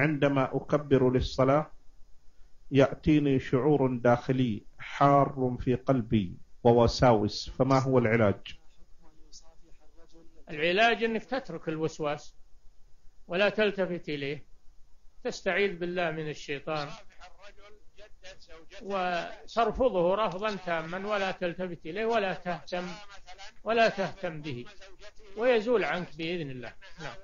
عندما أكبر للصلاة يأتيني شعور داخلي حار في قلبي ووساوس فما هو العلاج؟ العلاج أنك تترك الوسواس ولا تلتفت إليه. تستعيذ بالله من الشيطان وترفضه رفضا تاما ولا تلتفت إليه ولا تهتم ولا تهتم به ويزول عنك بإذن الله. نعم.